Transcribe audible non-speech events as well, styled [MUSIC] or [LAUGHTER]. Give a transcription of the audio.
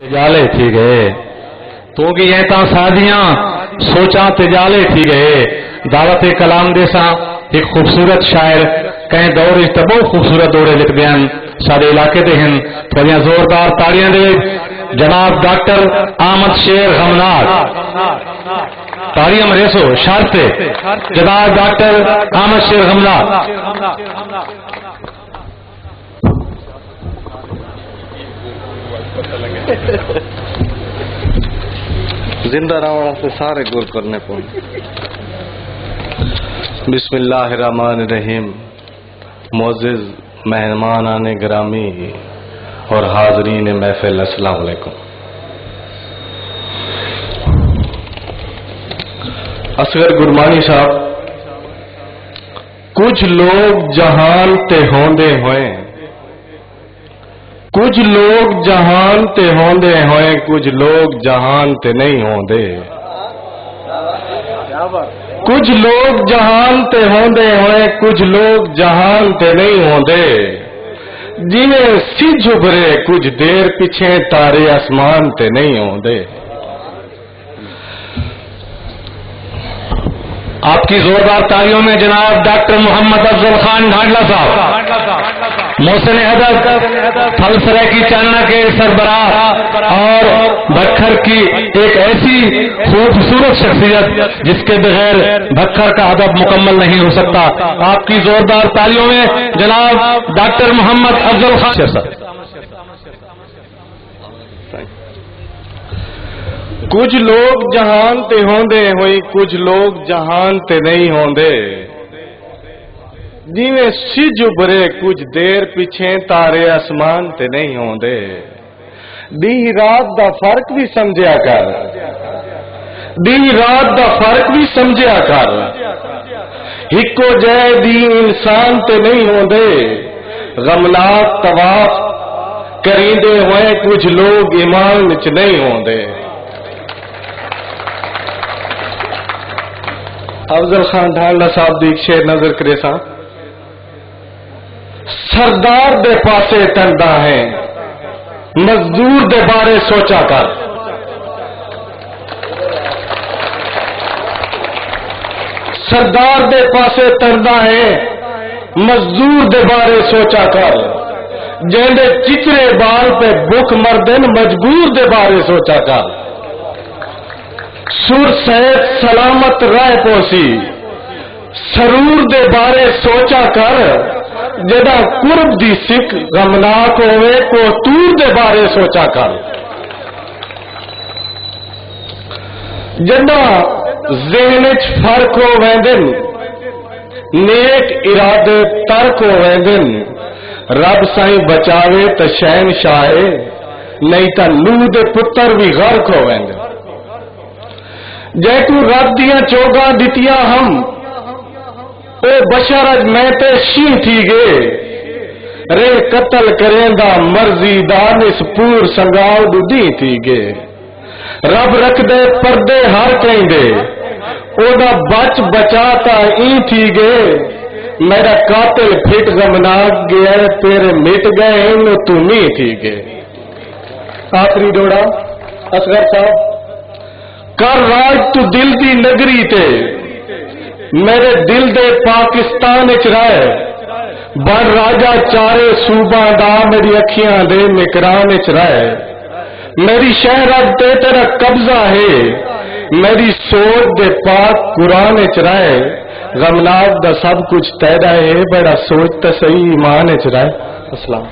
तिजाले थी गए तो कि ये ता सादियाँ सोचा तिजाले थी गए दावत कलाम देसा एक खूबसूरत शायर, कहीं दौर तो बहुत खूबसूरत दौरे लिखते हैं। सारे इलाके दे हैं, थोड़िया जोरदार तालियाँ दे। जनाब डॉक्टर आमद शेर गमनार ताड़ियाँ रेसो शर्त जनाब डॉक्टर आमद शेर गमनार [LAUGHS] ज़िंदा रहना से सारे गुर करने पौन बिस्मिल्लाहिर्रहमानिर्रहीम। मोजिज मेहमान आने ग्रामी और हाजरीन महफिल, अस्सलाम वालेकुम। असगर गुरमानी साहब, कुछ लोग जहान ते होंदे होए। कुछ लोग जहान ते होंदे होए, कुछ लोग जहान ते नहीं होंदे। कुछ लोग जहान ते होंदे होए, कुछ लोग जहान ते नहीं होंदे। जिन्हें सिज उभरे, कुछ देर पीछे तारे आसमान ते नहीं होंदे। आपकी जोरदार तालियों में जनाब डॉक्टर मोहम्मद अफजल खान ढांडला साहब। मोहसिन हदत फलसरे की चानना के सरबराह और भक्खर की एक ऐसी खूबसूरत शख्सियत, जिसके बगैर भक्खर का अदब मुकम्मल नहीं हो सकता। आपकी जोरदार तालियों में जनाब डॉक्टर मोहम्मद अफजल खान। सर। कुछ लोग जहान ते होंदे, होई कुछ लोग जहान ते नहीं होंदे। जिवे सिज उभरे, कुछ देर पिछे तारे आसमान ते नहीं आते दी रात का फ़र्क भी समझिया कर। दी रात का फ़र्क भी समझिया कर। इको जय दी इंसान ते नहीं आते गमनाक तवाफ करीदे हुए, कुछ लोग ईमान च नहीं आते अफजल खान ढांडा साहब की शेर नज़र करे सा सरदार दे पासे टंडा है। मजदूर दे बारे सोचा कर। सरदार दे पासे टंडा है, मजदूर दे बारे सोचा कर। जेंदे चिचरे बाल पे भुख मरदन मजबूर दे बारे सोचा कर। सुर सहित सलामत राय पोसी, सरूर दे बारे सोचा कर। जदा कुर्ब दी सिख गमनाक होवे, को तूर दे बारे सोचा कर। जदा जहन च फ़र्क हो वेंदन नेक इरादे तर्क हो वेंदन रब साईं बचावे त शहन शाहे नहीं त नूह दे पुत्र भी गर्क हो वेंदन जै तू रब दिया चोगा दितिया हम ओ बशर मैं ते शी थी गे। रे कतल करेंदा मर्ज़ी दानिस पूर संगाल दुधी थी गे। रब रख दे, पर्दे हर कहंदे ओदा बच बचाता ई थी गे। मेरा कातिल फिट गमनाक गया, तेरे मिट गए इन तू नी थी गे। आखिरी डोड़ा, असगर साहब, कर राज तू दिल दी नगरी ते। मेरे दिल दे पाकिस्तान च रह। बन राजा चारे सूबा दा मेरी अखियाँ दे निकरान च मेरी शहरत ते तेरा कब्जा है। मेरी सोच दे पाक कुरान च रह। गमनाक दा सब कुछ तेरा है, बड़ा सोच ते सही ईमान च रह। अस्सलाम।